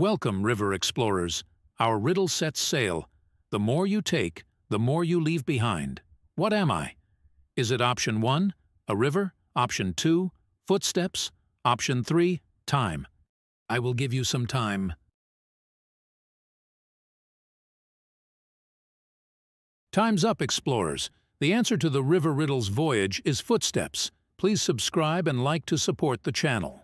Welcome, river explorers. Our riddle sets sail. The more you take, the more you leave behind. What am I? Is it option 1, a river, option 2, footsteps, option 3, time? I will give you some time. Time's up, explorers. The answer to the River Riddles voyage is footsteps. Please subscribe and like to support the channel.